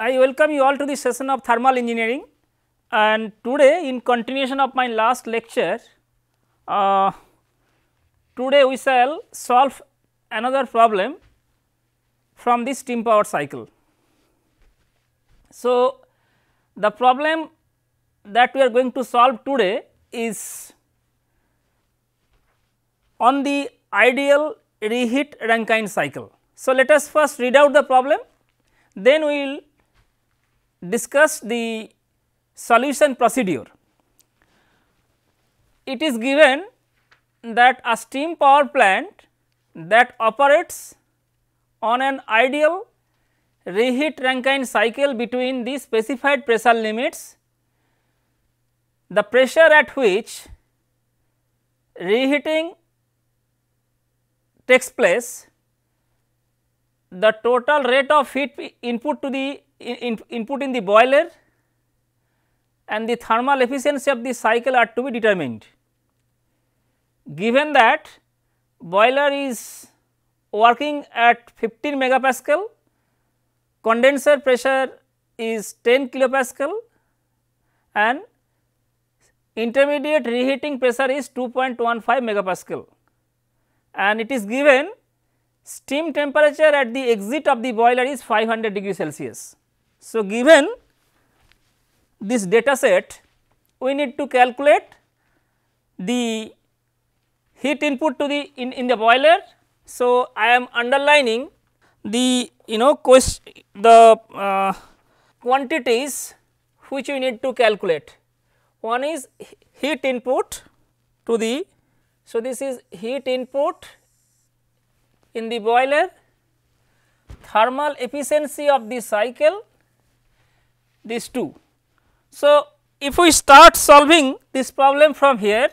I welcome you all to the session of thermal engineering and today in continuation of my last lecture, uh, today we shall solve another problem from the steam power cycle. So, the problem that we are going to solve today is on the ideal reheat Rankine cycle. So, let us first read out the problem, then we will discuss the solution procedure. It is given that a steam power plant that operates on an ideal reheat Rankine cycle between the specified pressure limits, the pressure at which reheating takes place, the total rate of heat input to the in, in, input in the boiler and the thermal efficiency of the cycle are to be determined. Given that boiler is working at 15 megapascal, condenser pressure is 10 kilopascal and intermediate reheating pressure is 2.15 megapascal and it is given steam temperature at the exit of the boiler is 500 degree Celsius. So, given this data set we need to calculate the heat input to the in, in the boiler. So, I am underlining the you know the uh, quantities which we need to calculate. One is heat input to the so this is heat input in the boiler, thermal efficiency of the cycle these two. So, if we start solving this problem from here,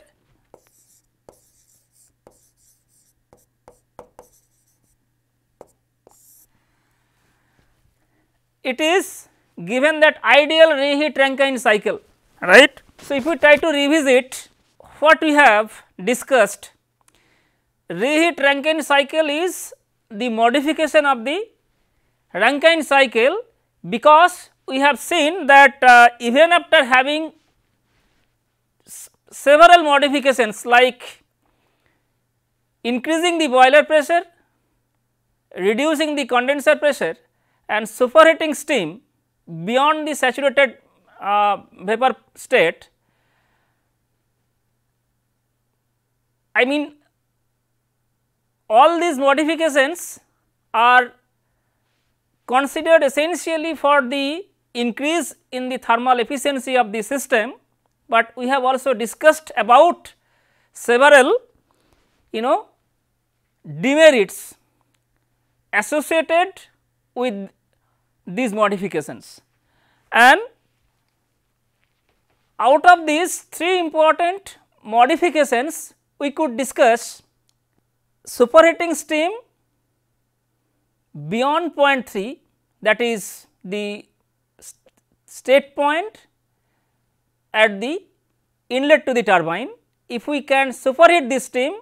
it is given that ideal reheat Rankine cycle right. So, if we try to revisit what we have discussed reheat Rankine cycle is the modification of the Rankine cycle because we have seen that uh, even after having several modifications like increasing the boiler pressure, reducing the condenser pressure and superheating steam beyond the saturated uh, vapor state, I mean all these modifications are considered essentially for the increase in the thermal efficiency of the system, but we have also discussed about several you know demerits associated with these modifications. And out of these three important modifications we could discuss superheating steam beyond point 3 that is the state point at the inlet to the turbine. If we can superheat this steam,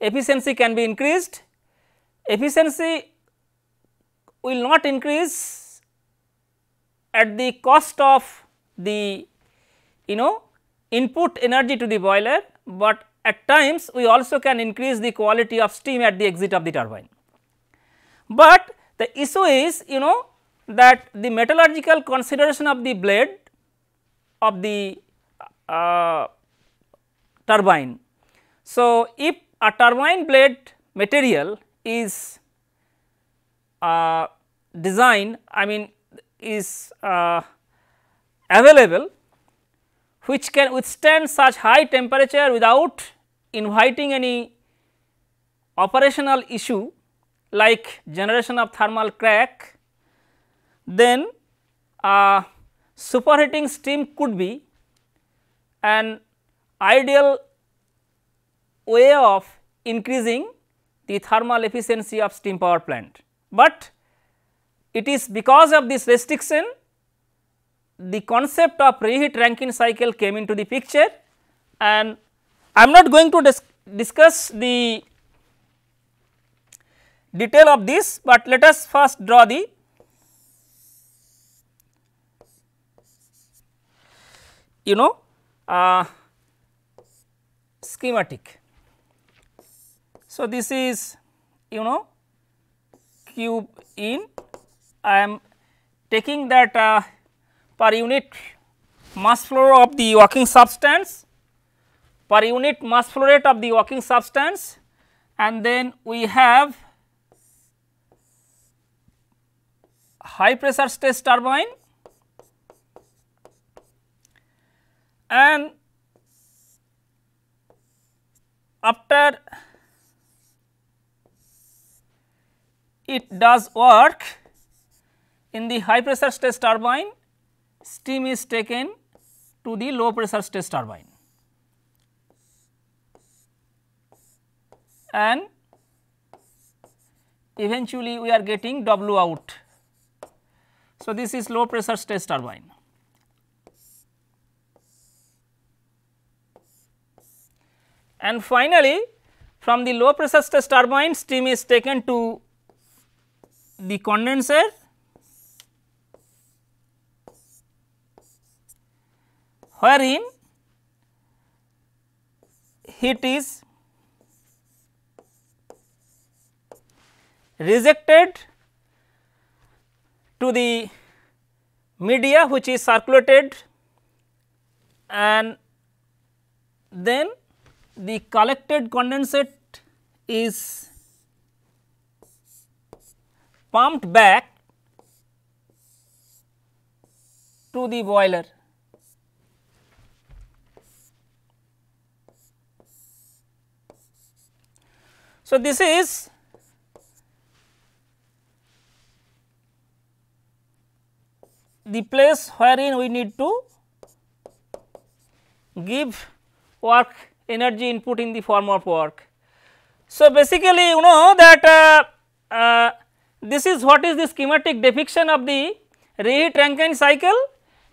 efficiency can be increased. Efficiency will not increase at the cost of the you know input energy to the boiler, but at times we also can increase the quality of steam at the exit of the turbine. But the issue is you know that the metallurgical consideration of the blade of the uh, turbine. So, if a turbine blade material is uh, design I mean is uh, available which can withstand such high temperature without inviting any operational issue like generation of thermal crack then uh, superheating steam could be an ideal way of increasing the thermal efficiency of steam power plant. But it is because of this restriction the concept of reheat Rankine cycle came into the picture and I am not going to dis discuss the detail of this, but let us first draw the you know uh, schematic. So, this is you know Q in I am taking that uh, per unit mass flow of the working substance per unit mass flow rate of the working substance and then we have high pressure stress turbine and after it does work in the high pressure stress turbine steam is taken to the low pressure stress turbine and eventually we are getting W out. So, this is low pressure stress turbine. And finally, from the low pressure stress turbine steam is taken to the condenser. Wherein heat is rejected to the media which is circulated and then the collected condensate is pumped back to the boiler. So, this is the place wherein we need to give work energy input in the form of work. So, basically you know that uh, uh, this is what is the schematic depiction of the reheat Rankine cycle.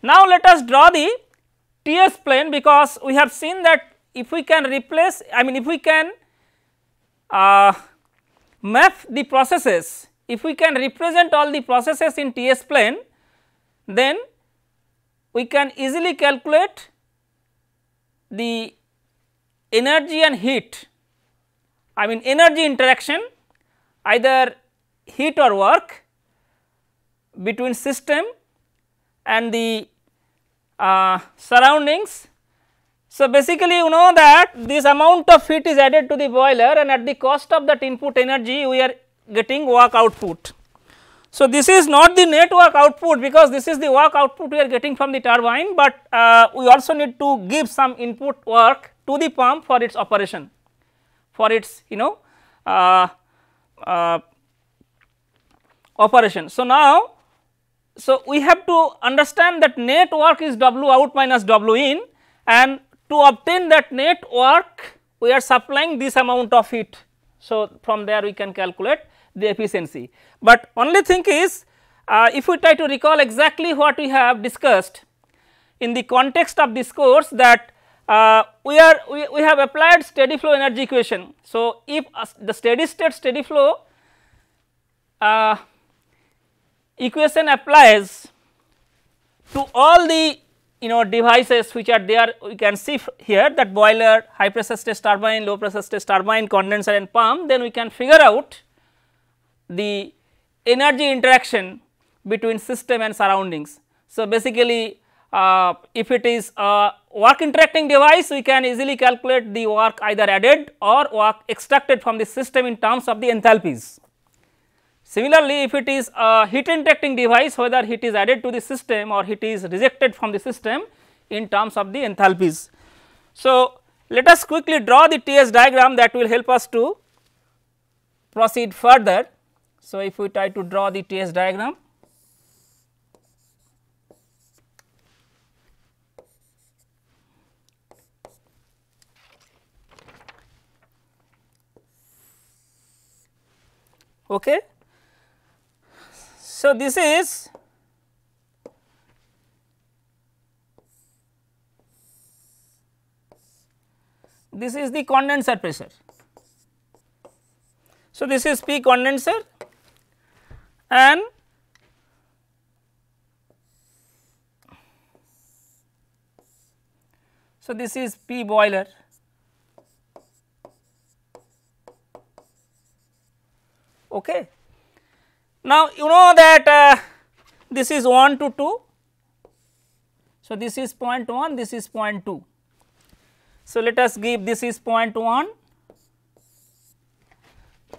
Now, let us draw the TS plane because we have seen that if we can replace I mean if we can uh, map the processes, if we can represent all the processes in TS plane then we can easily calculate the energy and heat I mean energy interaction either heat or work between system and the uh, surroundings. So, basically you know that this amount of heat is added to the boiler and at the cost of that input energy we are getting work output. So, this is not the net work output because this is the work output we are getting from the turbine, but uh, we also need to give some input work to the pump for its operation for its you know uh, uh, operation. So, now so we have to understand that net work is W out minus W in and to obtain that net work we are supplying this amount of heat. So, from there we can calculate the efficiency. But only thing is uh, if we try to recall exactly what we have discussed in the context of this course that uh, we are we, we have applied steady flow energy equation. So, if uh, the steady state steady flow uh, equation applies to all the you know devices which are there we can see here that boiler, high pressure stress turbine, low pressure stress turbine, condenser and pump then we can figure out the energy interaction between system and surroundings. So, basically uh, if it is a work interacting device we can easily calculate the work either added or work extracted from the system in terms of the enthalpies. Similarly, if it is a heat interacting device whether heat is added to the system or heat is rejected from the system in terms of the enthalpies. So, let us quickly draw the TS diagram that will help us to proceed further. So, if we try to draw the TS diagram, okay. So, this is this is the condenser pressure. So, this is P condenser and So, this is P boiler. Okay. Now, you know that uh, this is 1 to 2. So, this is 0.1, this is 0.2. So, let us give this is 0.1,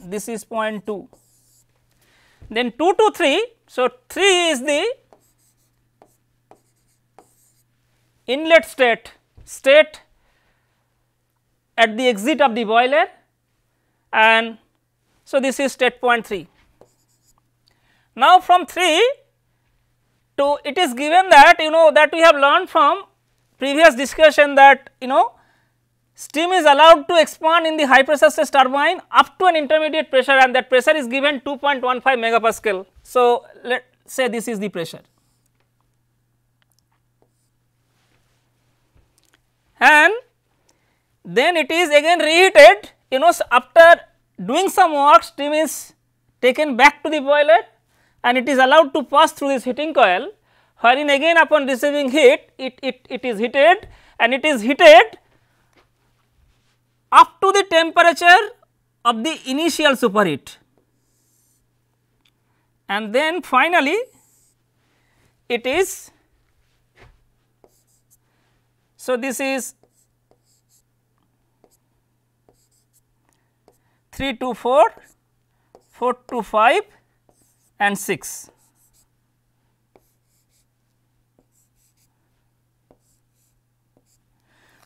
this is 0.2. Then 2 to 3, so 3 is the inlet state, state at the exit of the boiler and so this is state point 3. Now, from 3 to it is given that you know that we have learned from previous discussion that you know steam is allowed to expand in the high pressure stress turbine up to an intermediate pressure and that pressure is given 2.15 megapascal. So, let say this is the pressure. And then it is again reheated you know after doing some work steam is taken back to the boiler and it is allowed to pass through this heating coil. Wherein again upon receiving heat it, it, it is heated and it is heated up to the temperature of the initial superheat. And then finally it is so this is 3 to 4, 4 to 5 and 6.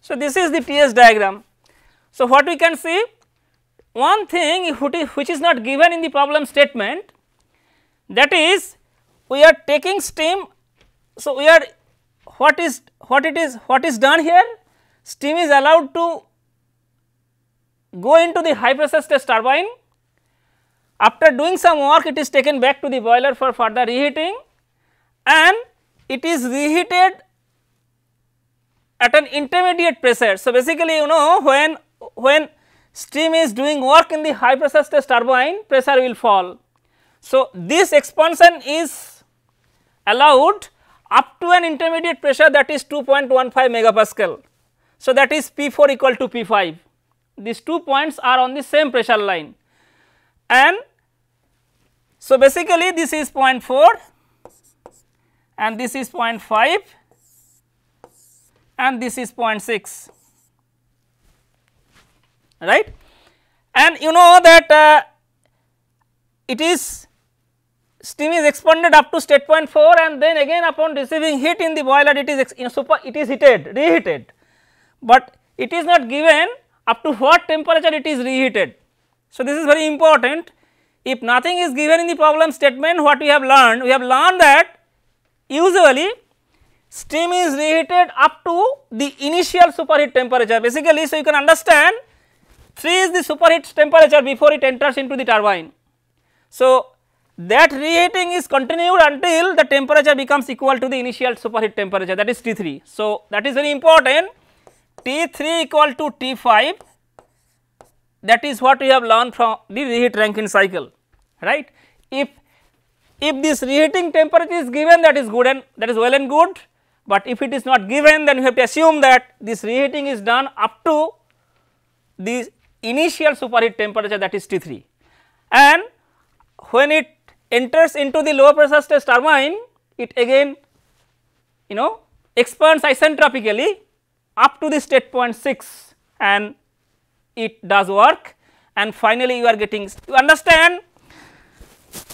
So, this is the TS diagram. So, what we can see one thing which is not given in the problem statement that is we are taking steam. So, we are what is what it is what is done here steam is allowed to go into the high pressure stress turbine. After doing some work it is taken back to the boiler for further reheating and it is reheated at an intermediate pressure. So, basically you know when when steam is doing work in the high pressure stress turbine pressure will fall. So, this expansion is allowed up to an intermediate pressure that is 2.15 megapascal. So, that is P 4 equal to P 5 these two points are on the same pressure line. And so basically this is 0.4 and this is 0.5 and this is 0.6 right? And you know that uh, it is steam is expanded up to state point 4 and then again upon receiving heat in the boiler it is super it is heated reheated. But it is not given up to what temperature it is reheated. So, this is very important if nothing is given in the problem statement what we have learned we have learned that usually steam is reheated up to the initial superheat temperature basically. So, you can understand 3 is the superheat temperature before it enters into the turbine. So, that reheating is continued until the temperature becomes equal to the initial superheat temperature that is T3. So, that is very important T3 equal to T5 that is what we have learned from the reheat Rankine cycle right. If if this reheating temperature is given that is good and that is well and good, but if it is not given then we have to assume that this reheating is done up to the initial superheat temperature that is T3 and when it enters into the low pressure stress turbine it again you know expands isentropically up to the state point 6 and it does work and finally you are getting you understand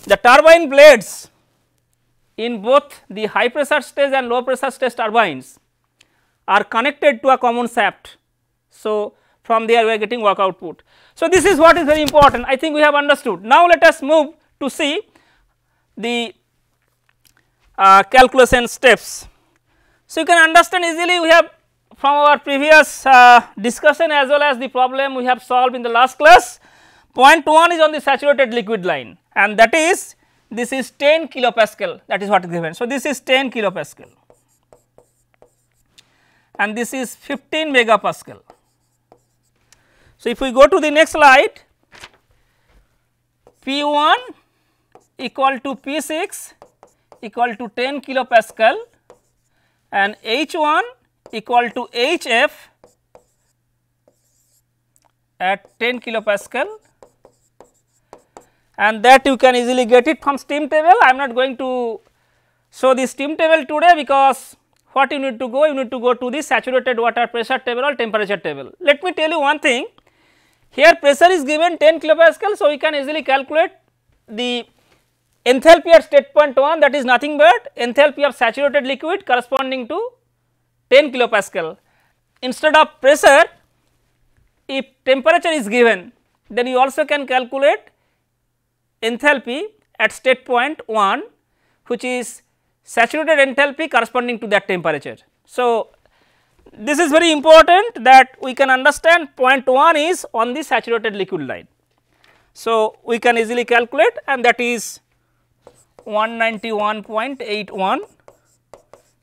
the turbine blades in both the high pressure stage and low pressure stage turbines are connected to a common shaft. So, from there we are getting work output. So, this is what is very important I think we have understood. Now, let us move to see the uh, calculation steps. So, you can understand easily we have from our previous uh, discussion as well as the problem we have solved in the last class, point 1 is on the saturated liquid line and that is this is 10 kilopascal that is what is given. So, this is 10 kilopascal and this is 15 megapascal. So, if we go to the next slide P 1 equal to P 6 equal to 10 kilopascal and H 1 equal to H f at 10 kilopascal and that you can easily get it from steam table. I am not going to show the steam table today because what you need to go? You need to go to the saturated water pressure table or temperature table. Let me tell you one thing here pressure is given 10 kilopascal. So, we can easily calculate the enthalpy at state point 1 that is nothing but enthalpy of saturated liquid corresponding to 10 kilopascal. Instead of pressure if temperature is given then you also can calculate enthalpy at state point 1 which is saturated enthalpy corresponding to that temperature. So, this is very important that we can understand point 1 is on the saturated liquid line. So, we can easily calculate and that is 191.81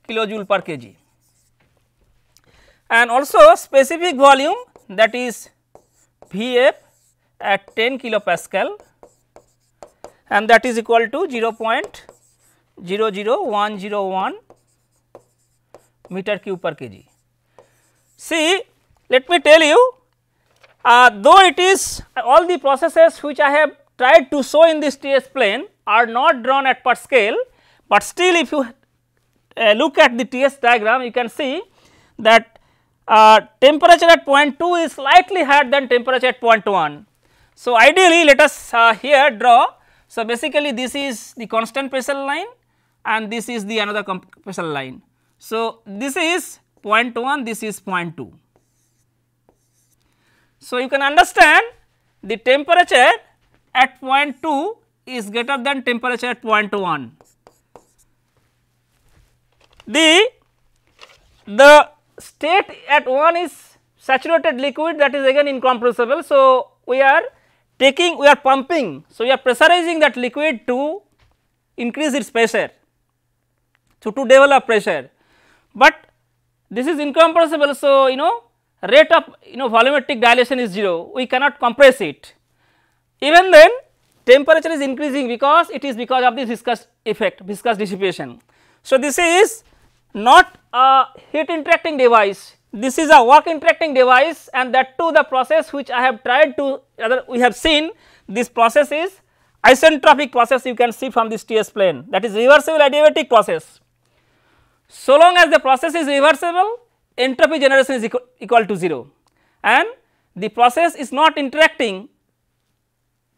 kilojoule per kg and also specific volume that is Vf at 10 kilopascal and that is equal to 0.00101 meter cube per kg. See let me tell you uh, though it is all the processes which I have tried to show in this TS plane are not drawn at per scale, but still if you uh, look at the TS diagram you can see that uh, temperature at point 2 is slightly higher than temperature at point 1. So, ideally let us uh, here draw. So, basically this is the constant pressure line and this is the another pressure line. So, this is point 1 this is point 2. So, you can understand the temperature at point 2 is greater than temperature at point 1. The, the state at 1 is saturated liquid that is again incompressible. So, we are taking we are pumping. So, we are pressurizing that liquid to increase its pressure so to develop pressure, but this is incompressible. So, you know rate of you know volumetric dilation is 0 we cannot compress it. Even then temperature is increasing because it is because of this viscous effect viscous dissipation. So, this is not a heat interacting device this is a work interacting device and that too the process which I have tried to rather we have seen this process is isentropic process you can see from this TS plane that is reversible adiabatic process. So long as the process is reversible entropy generation is equal, equal to 0 and the process is not interacting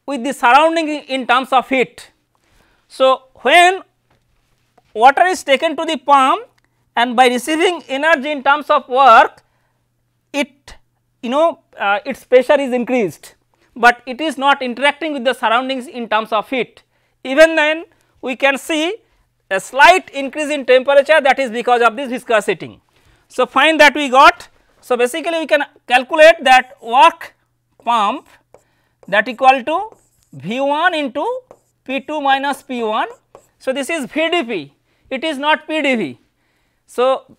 with the surrounding in terms of heat. So, when water is taken to the pump and by receiving energy in terms of work it you know uh, its pressure is increased, but it is not interacting with the surroundings in terms of heat. Even then we can see a slight increase in temperature that is because of this viscosity. So, find that we got. So, basically we can calculate that work pump that equal to V 1 into P 2 minus P 1. So, this is VDP it is not PdV. So,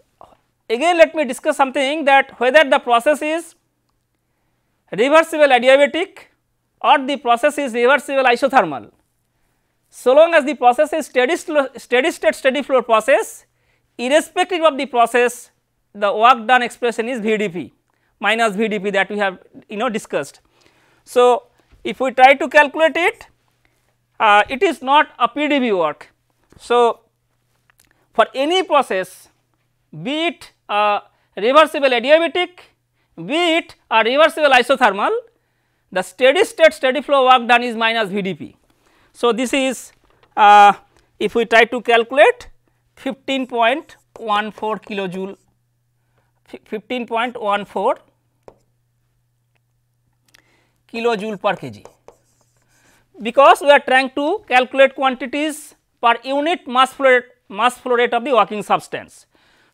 again let me discuss something that whether the process is reversible adiabatic or the process is reversible isothermal. So long as the process is steady, steady state steady flow process irrespective of the process the work done expression is VDP minus VDP that we have you know discussed. So, if we try to calculate it, uh, it is not a PdV work. So, for any process be it a reversible adiabatic, be it a reversible isothermal, the steady state steady flow work done is minus VDP. So, this is uh, if we try to calculate 15.14 kilojoule 15.14 kilojoule per kg because we are trying to calculate quantities per unit mass flow rate, mass flow rate of the working substance.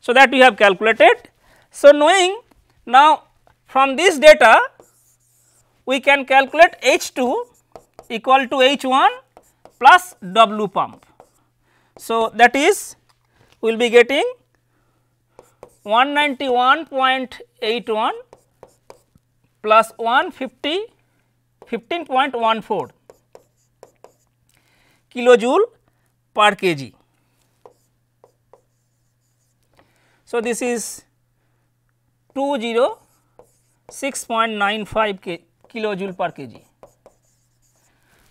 So, that we have calculated. So, knowing now from this data we can calculate H 2 equal to H 1 plus W pump. So, that is we will be getting 191.81 plus 150 15.14 kilojoule per kg. So, this is 206.95 kilojoule per kg.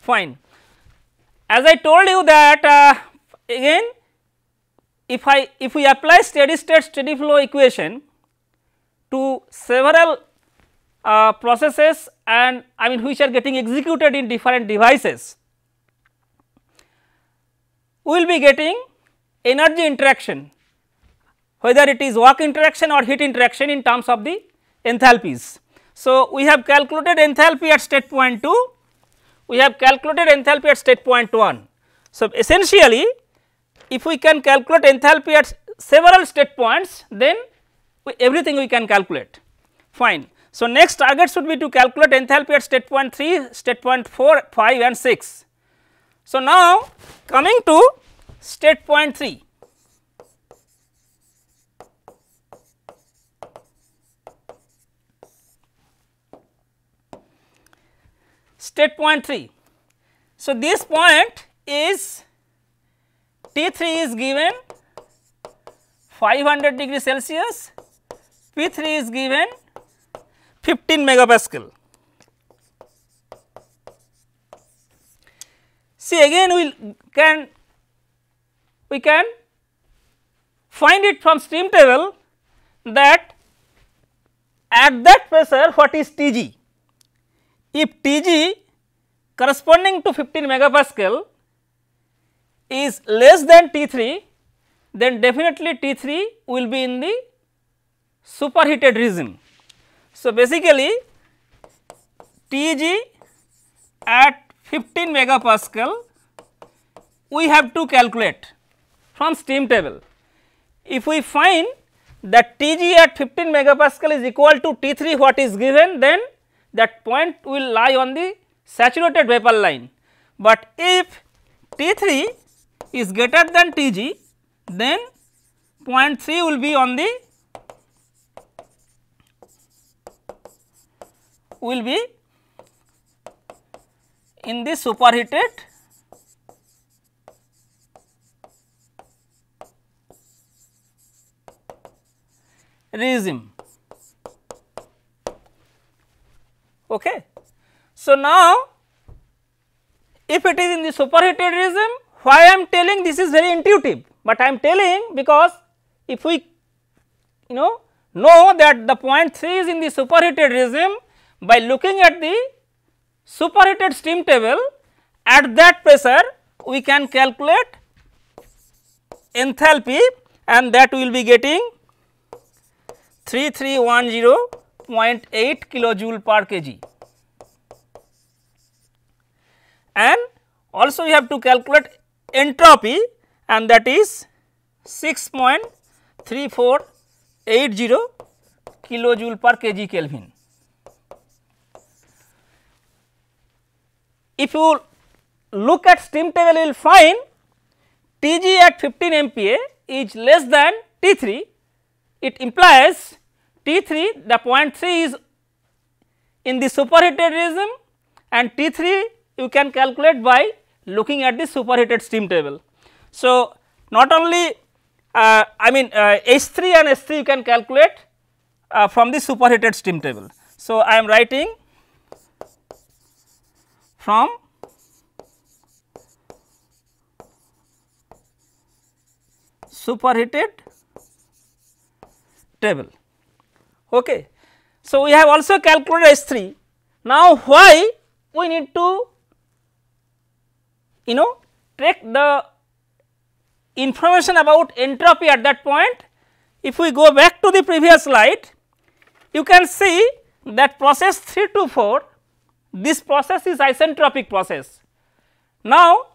Fine. As I told you that uh, again if I if we apply steady state steady flow equation to several uh, processes and I mean which are getting executed in different devices, we will be getting energy interaction whether it is work interaction or heat interaction in terms of the enthalpies. So, we have calculated enthalpy at state point 2, we have calculated enthalpy at state point 1. So, essentially if we can calculate enthalpy at several state points then we everything we can calculate fine. So, next target should be to calculate enthalpy at state point 3, state point 4, 5 and 6. So, now coming to state point 3. State point 3. So, this point is T 3 is given 500 degree Celsius, P 3 is given 15 megapascal. See again we can we can find it from steam table that at that pressure what is T g? If T g corresponding to 15 megapascal is less than T 3 then definitely T 3 will be in the superheated region. So, basically T g at 15 megapascal we have to calculate from steam table. If we find that T g at 15 megapascal is equal to T 3 what is given then that point will lie on the saturated vapor line. But if T 3 is greater than T g then point 3 will be on the will be in the superheated regime. Okay. So, now if it is in the superheated regime why I am telling this is very intuitive, but I am telling because if we you know know that the point 3 is in the superheated regime by looking at the superheated steam table at that pressure we can calculate enthalpy and that we will be getting 3310.8 kilojoule per kg and also we have to calculate entropy and that is 6.3480 kilojoule per kg Kelvin. if you look at steam table you will find T g at 15 MPa is less than T 3 it implies T 3 the point 3 is in the superheated regime and T 3 you can calculate by looking at the superheated steam table. So, not only uh, I mean uh, H 3 and S 3 you can calculate uh, from the superheated steam table. So, I am writing from superheated table. Okay. So, we have also calculated S 3. Now, why we need to you know take the information about entropy at that point. If we go back to the previous slide, you can see that process 3 to 4 this process is isentropic process. Now,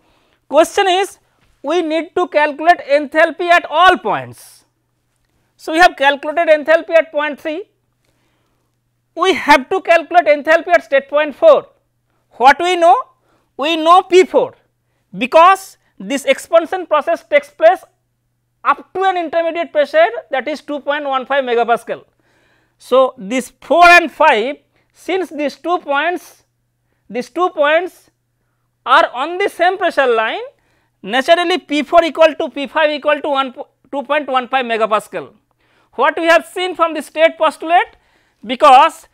question is we need to calculate enthalpy at all points. So, we have calculated enthalpy at point 3, we have to calculate enthalpy at state point 4. What we know? We know P 4 because this expansion process takes place up to an intermediate pressure that is 2.15 megapascal. So, this 4 and 5 since these two points these two points are on the same pressure line naturally P 4 equal to P 5 equal to 1 2.15 megapascal. What we have seen from the state postulate because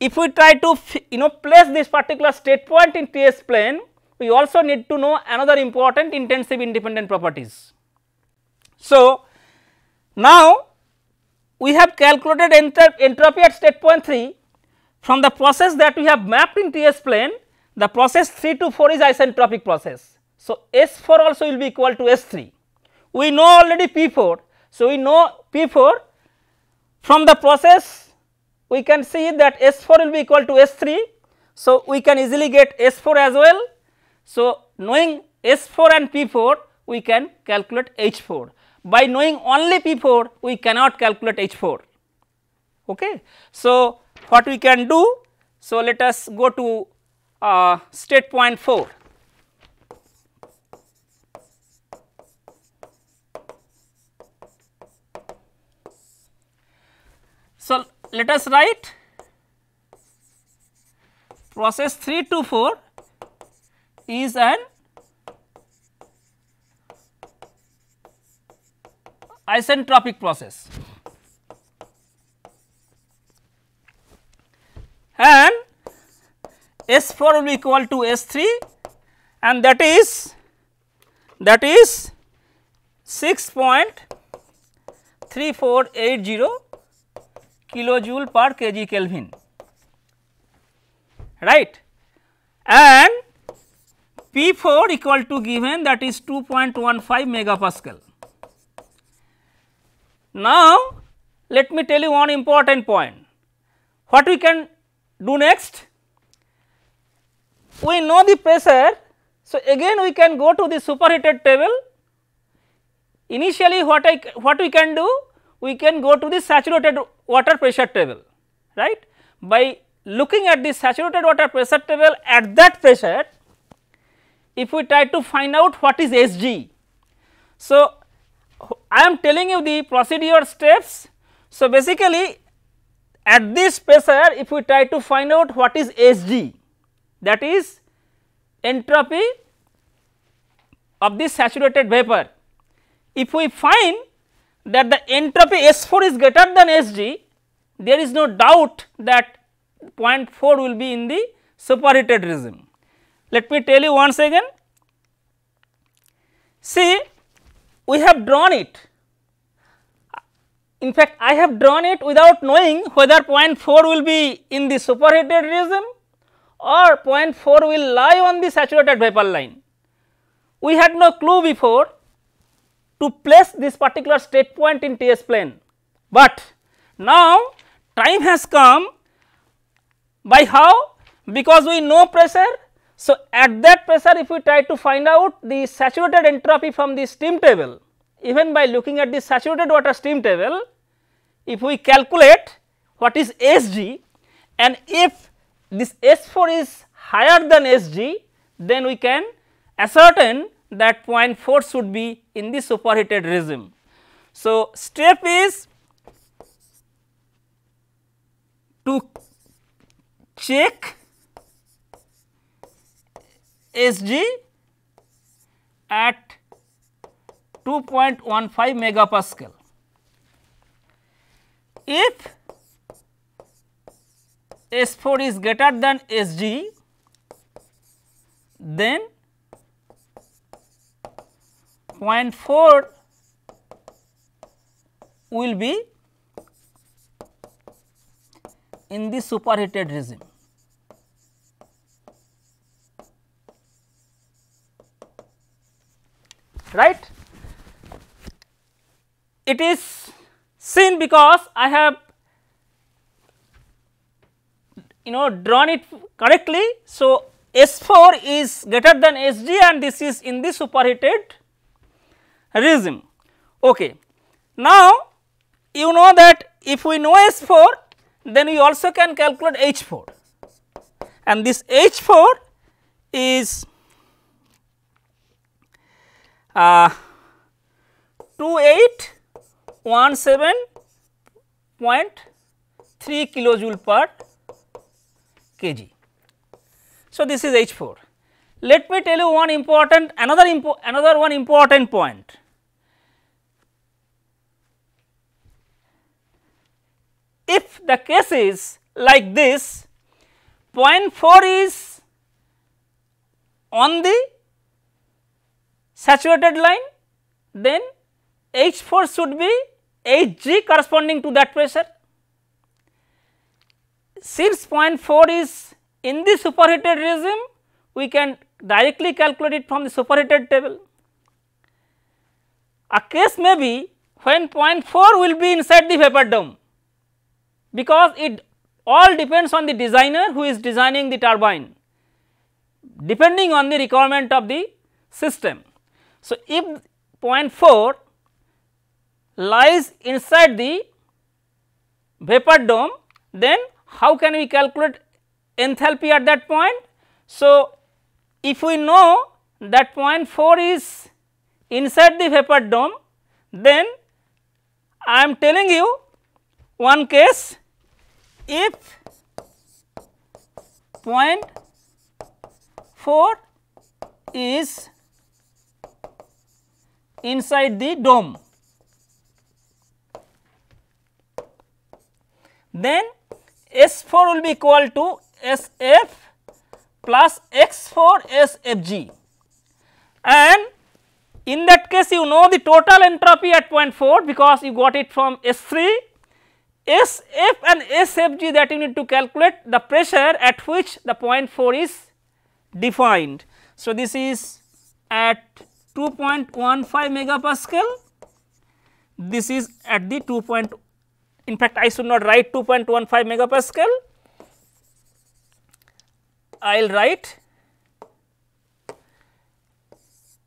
if we try to you know place this particular state point in TS plane we also need to know another important intensive independent properties. So, now we have calculated entropy at state point 3 from the process that we have mapped in TS plane the process 3 to 4 is isentropic process. So, S 4 also will be equal to S 3. We know already P 4. So, we know P 4 from the process we can see that S 4 will be equal to S 3. So, we can easily get S 4 as well. So, knowing S 4 and P 4 we can calculate H 4. By knowing only P 4 we cannot calculate H 4. Okay. So, what we can do? So, let us go to uh, state point 4. So, let us write process 3 to 4 is an isentropic process. And S 4 will be equal to S 3 and that is that is 6.3480 kilojoule per kg Kelvin right and P 4 equal to given that is 2.15 megapascal. Now, let me tell you one important point. What we can do next? we know the pressure. So, again we can go to the superheated table. Initially what I what we can do? We can go to the saturated water pressure table, right. By looking at the saturated water pressure table at that pressure, if we try to find out what is Sg. So, I am telling you the procedure steps. So, basically at this pressure if we try to find out what is Sg that is entropy of this saturated vapor. If we find that the entropy S 4 is greater than S g, there is no doubt that 0.4 will be in the superheated regime. Let me tell you once again. See, we have drawn it. In fact, I have drawn it without knowing whether 0.4 will be in the superheated regime or 0.4 will lie on the saturated vapor line. We had no clue before to place this particular state point in TS plane, but now time has come by how? Because we know pressure. So, at that pressure if we try to find out the saturated entropy from the steam table, even by looking at the saturated water steam table, if we calculate what is Sg and if this S 4 is higher than S g, then we can ascertain that 0.4 should be in the superheated regime. So, step is to check S g at 2.15 megapascal. If S 4 is greater than S g, then 0.4 will be in the superheated regime. Right? It is seen because I have you know drawn it correctly. So, S 4 is greater than S g and this is in the superheated regime. Okay. Now, you know that if we know S 4 then we also can calculate H 4 and this H 4 is uh, 2817.3 kilojoule per kg. So, this is H 4. Let me tell you one important another impo another one important point. If the case is like this, point 4 is on the saturated line, then H 4 should be H g corresponding to that pressure. Since point 4 is in the superheated regime, we can directly calculate it from the superheated table. A case may be when point 4 will be inside the vapor dome, because it all depends on the designer who is designing the turbine depending on the requirement of the system. So, if point 4 lies inside the vapor dome then how can we calculate enthalpy at that point? So, if we know that point 4 is inside the vapor dome then I am telling you one case if point 4 is inside the dome then S 4 will be equal to S f plus x 4 S f g. And in that case you know the total entropy at point 4 because you got it from S 3 S f and S f g that you need to calculate the pressure at which the point 4 is defined. So, this is at 2.15 megapascal, this is at the 2 Point, in fact, I should not write 2.15 megapascal, I will write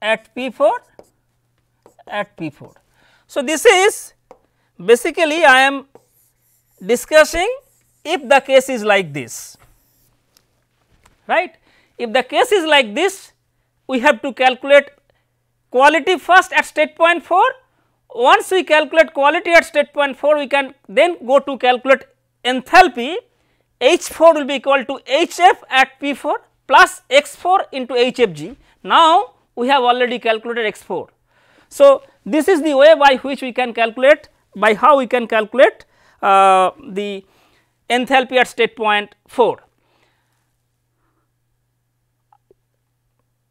at P 4 at P 4. So, this is basically I am discussing if the case is like this right. If the case is like this we have to calculate quality first at state point 4 once we calculate quality at state point 4 we can then go to calculate enthalpy H 4 will be equal to H f at P 4 plus x 4 into H f g. Now, we have already calculated x 4. So, this is the way by which we can calculate by how we can calculate uh, the enthalpy at state point 4.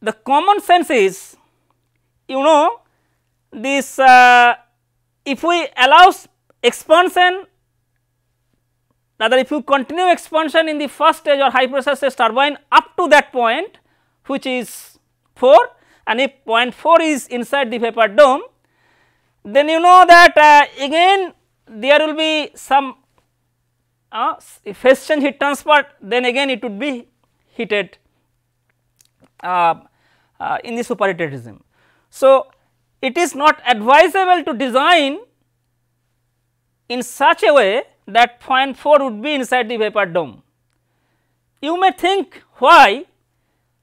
The common sense is you know this uh, if we allow expansion rather if you continue expansion in the first stage or high pressure stage turbine up to that point which is 4 and if point 4 is inside the vapor dome then you know that uh, again there will be some uh, heat transfer then again it would be heated uh, uh in the superheated regime. So, it is not advisable to design in such a way that point 4 would be inside the vapor dome. You may think why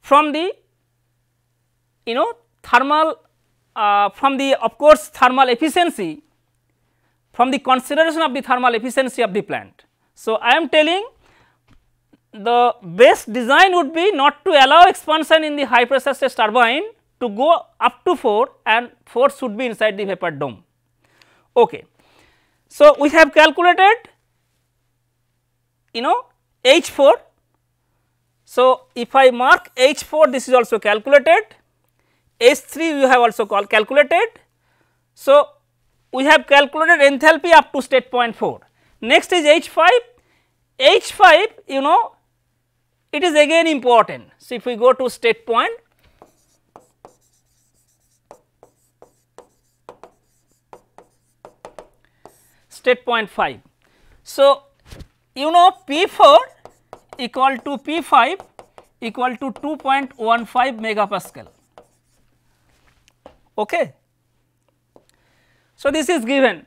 from the you know thermal uh, from the of course thermal efficiency from the consideration of the thermal efficiency of the plant. So, I am telling the best design would be not to allow expansion in the high pressure stress turbine to go up to 4 and 4 should be inside the vapor dome. Okay. So, we have calculated you know H 4. So, if I mark H 4 this is also calculated, H 3 you have also calculated. So, we have calculated enthalpy up to state point 4. Next is H 5, H 5 you know it is again important. So, if we go to state point state point 5. So, you know P 4 equal to P 5 equal to 2.15 megapascal. Okay. So, this is given.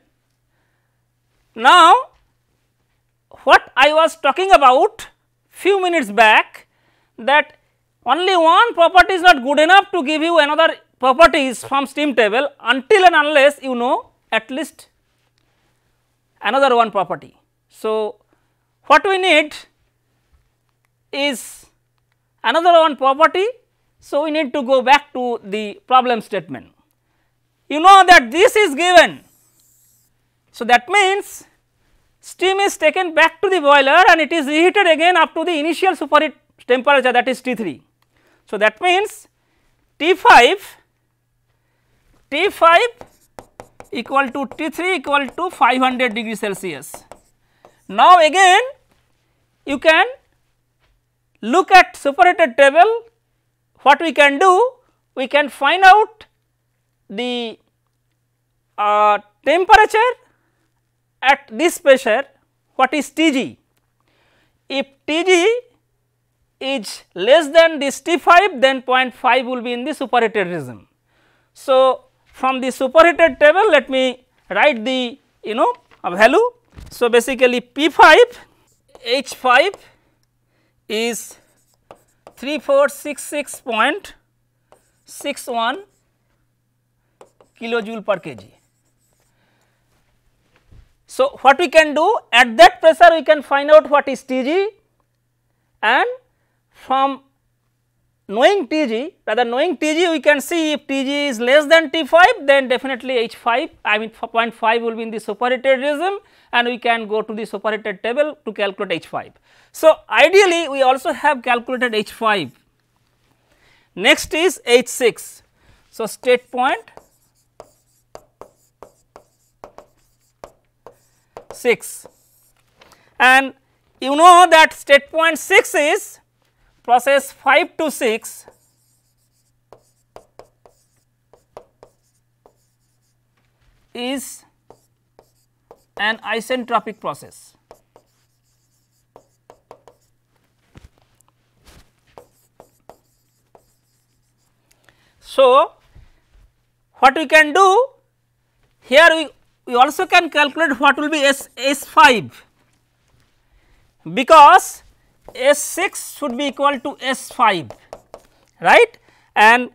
Now, what I was talking about few minutes back that only one property is not good enough to give you another properties from steam table until and unless you know at least another one property. So, what we need is another one property. So, we need to go back to the problem statement. You know that this is given. So, that means steam is taken back to the boiler and it is reheated again up to the initial superheat temperature that is T 3. So, that means T 5 T 5 equal to T 3 equal to 500 degree Celsius. Now, again you can look at superheated table what we can do we can find out the uh, temperature at this pressure what is T g. If T g is less than this T 5 then 0.5 will be in the superheated region. So, from the superheated table let me write the you know value. So, basically P 5 H 5 is 3466.61 kilojoule per kg. So, what we can do at that pressure we can find out what is T g and from knowing T g rather knowing T g we can see if T g is less than T 5 then definitely H 5 I mean 0.5 will be in the superheated regime and we can go to the superheated table to calculate H 5. So, ideally we also have calculated H 5. Next is H 6. So, state point 6 and you know that state point 6 is process 5 to 6 is an isentropic process. So, what we can do? Here we, we also can calculate what will be S, S5 because S6 should be equal to S5 right? And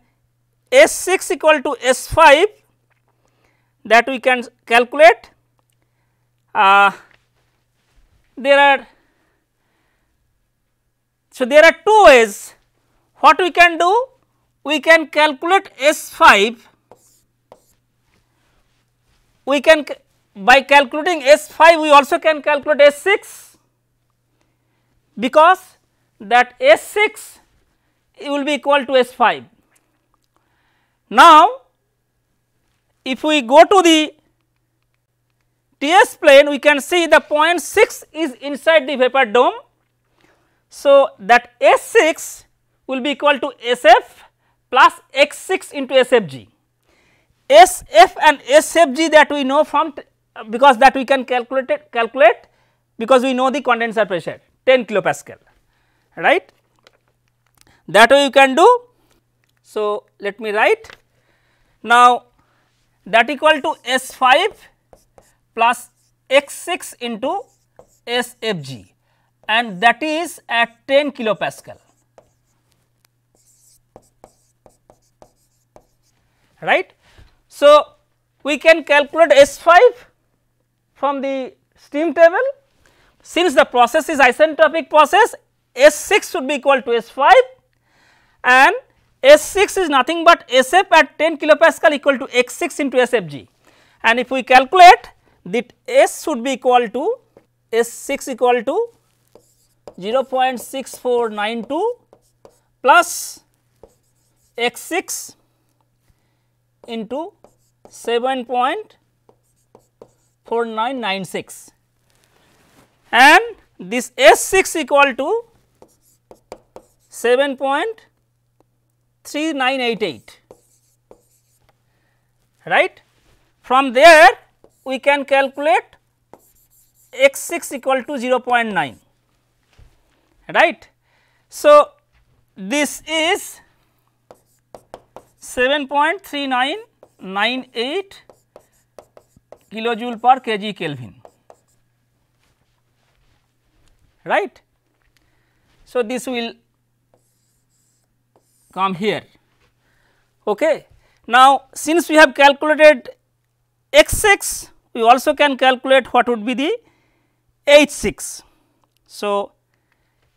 S6 equal to S5 that we can calculate uh, there are so there are two ways what we can do. We can calculate S5 we can by calculating S5 we also can calculate S6 because that S6 will be equal to S5. Now, if we go to the TS plane we can see the point 6 is inside the vapor dome. So, that S6 will be equal to SF plus X6 into SFG. SF and SFG that we know from because that we can calculate it, calculate because we know the condenser pressure 10 kilopascal right that way you can do. So, let me write now that equal to S 5 plus x 6 into SFG and that is at 10 kilopascal right. So, we can calculate S 5 from the steam table. Since the process is isentropic process S 6 should be equal to S 5 and S 6 is nothing but SF at 10 kilopascal equal to x 6 into SFG and if we calculate that S should be equal to S 6 equal to 0.6492 plus x 6 into 7.4996 and this S 6 equal to 7.3988 right. From there we can calculate x 6 equal to 0.9 right. So, this is 7.3998 kilojoule per kg Kelvin right. So, this will come here. Okay. Now, since we have calculated x 6 we also can calculate what would be the H 6. So,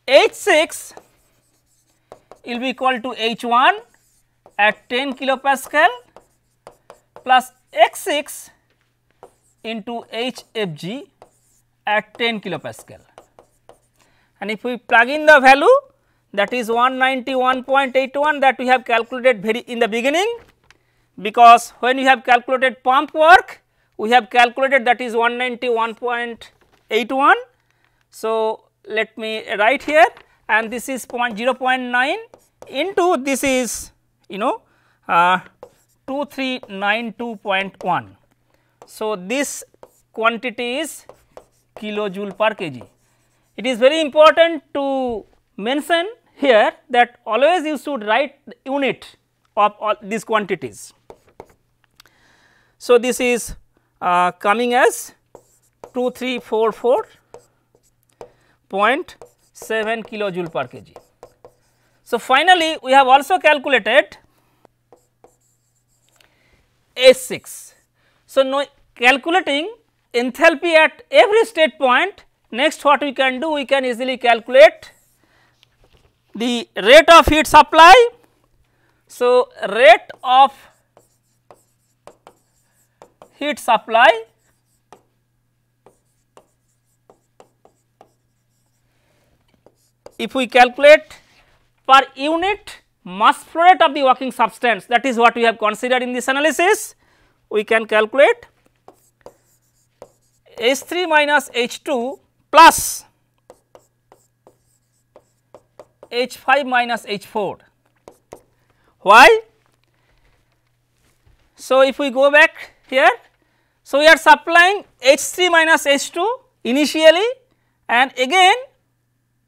H 6 will be equal to H 1 at 10 kilopascal plus x 6 into H f g at 10 kilopascal and if we plug in the value that is 191.81 that we have calculated very in the beginning because when we have calculated pump work we have calculated that is 191.81. So, let me write here and this is 0.9 into this is you know uh, 2392.1. So, this quantity is kilojoule per kg. It is very important to mention here that always you should write the unit of all these quantities. So, this is uh, coming as 2344.7 kilojoule per kg. So, finally, we have also calculated S6. So, no calculating enthalpy at every state point next what we can do we can easily calculate the rate of heat supply. So, rate of heat supply if we calculate per unit mass flow rate of the working substance that is what we have considered in this analysis we can calculate H 3 minus H 2 plus H 5 minus H 4. Why? So, if we go back here, so we are supplying H 3 minus H 2 initially and again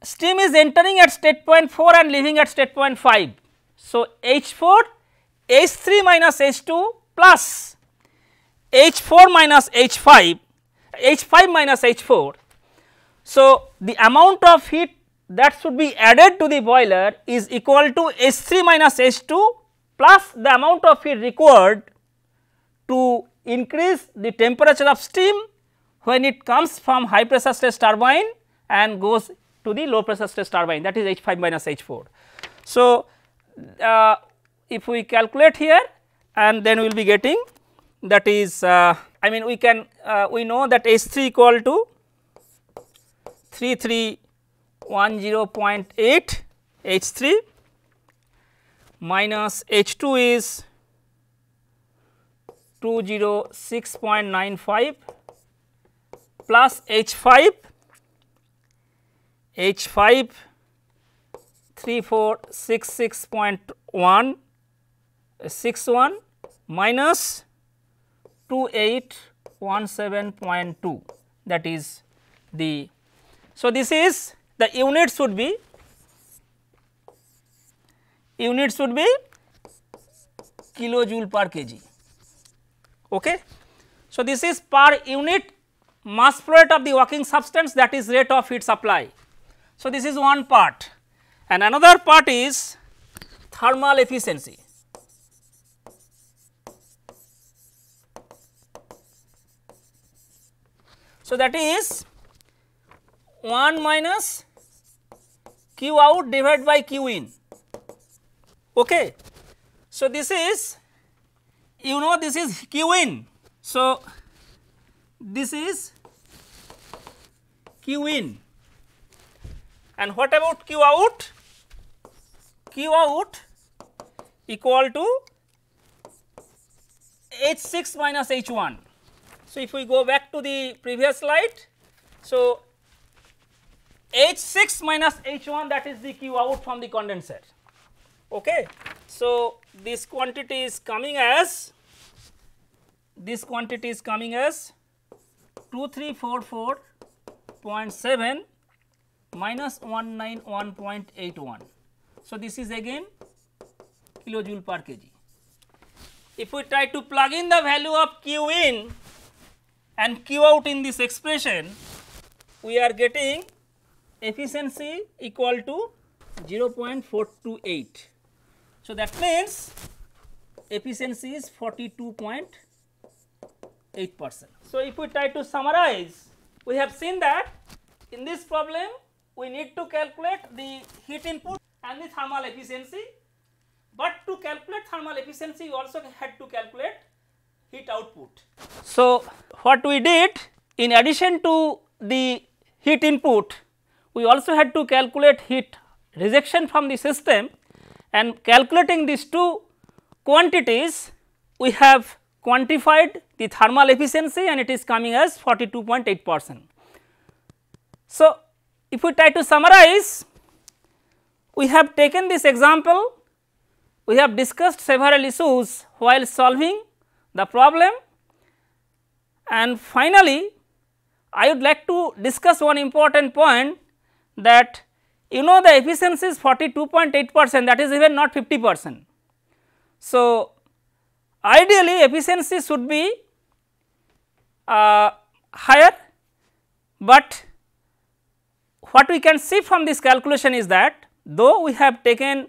steam is entering at state point 4 and leaving at state point 5. So, H 4 H 3 minus H 2 plus H 4 minus H 5 H 5 minus H 4. So, the amount of heat that should be added to the boiler is equal to H 3 minus H 2 plus the amount of heat required to increase the temperature of steam when it comes from high pressure stress turbine and goes to the low pressure stress turbine that is H 5 minus H 4. So, uh, if we calculate here and then we will be getting that is uh, I mean we can uh, we know that H 3 equal to 3310.8 H 3 minus H 2 is 206.95 plus H 5 H 5 3466.1 61 minus 2817.2 that is the. So, this is the unit should be unit should be kilojoule per kg. Okay. So, this is per unit mass flow rate of the working substance that is rate of heat supply. So, this is one part and another part is thermal efficiency. So, that is 1 minus q out divided by q in. Okay. So, this is you know this is q in. So, this is q in and what about q out? q out equal to h 6 minus h 1 so, if we go back to the previous slide, so H 6 minus H 1 that is the Q out from the condenser. Okay. So, this quantity is coming as this quantity is coming as 2344.7 minus 191.81. So, this is again kilojoule per kg. If we try to plug in the value of Q in and Q out in this expression, we are getting efficiency equal to 0.428. So, that means efficiency is 42.8 percent. So, if we try to summarize, we have seen that in this problem we need to calculate the heat input and the thermal efficiency, but to calculate thermal efficiency we also had to calculate heat output. So, what we did in addition to the heat input, we also had to calculate heat rejection from the system and calculating these two quantities we have quantified the thermal efficiency and it is coming as 42.8 percent. So, if we try to summarize we have taken this example, we have discussed several issues while solving the problem and finally, I would like to discuss one important point that you know the efficiency is 42.8 percent that is even not 50 percent. So, ideally efficiency should be uh, higher, but what we can see from this calculation is that though we have taken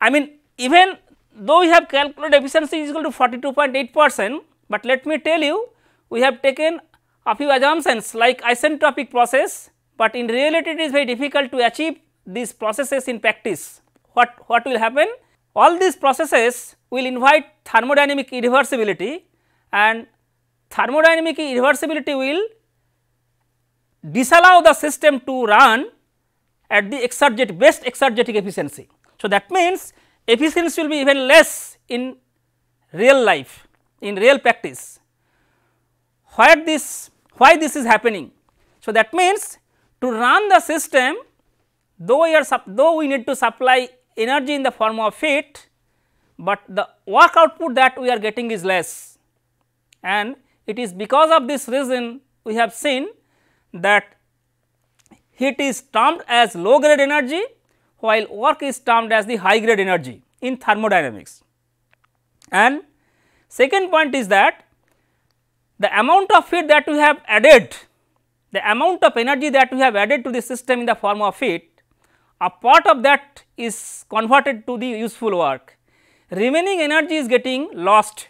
I mean even though we have calculated efficiency is equal to 42.8 percent, but let me tell you we have taken a few assumptions like isentropic process, but in reality it is very difficult to achieve these processes in practice. What, what will happen? All these processes will invite thermodynamic irreversibility and thermodynamic irreversibility will disallow the system to run at the exergetic best exergetic efficiency. So, that means efficiency will be even less in real life in real practice. Why this why this is happening? So, that means to run the system though are though we need to supply energy in the form of heat, but the work output that we are getting is less and it is because of this reason we have seen that heat is termed as low grade energy while work is termed as the high grade energy in thermodynamics. And second point is that the amount of heat that we have added, the amount of energy that we have added to the system in the form of heat, a part of that is converted to the useful work. Remaining energy is getting lost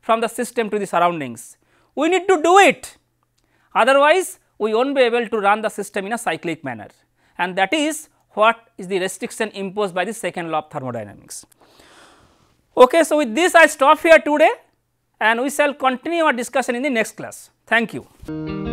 from the system to the surroundings. We need to do it, otherwise we not be able to run the system in a cyclic manner and that is what is the restriction imposed by the second law of thermodynamics. Okay, so, with this I stop here today and we shall continue our discussion in the next class. Thank you.